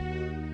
Música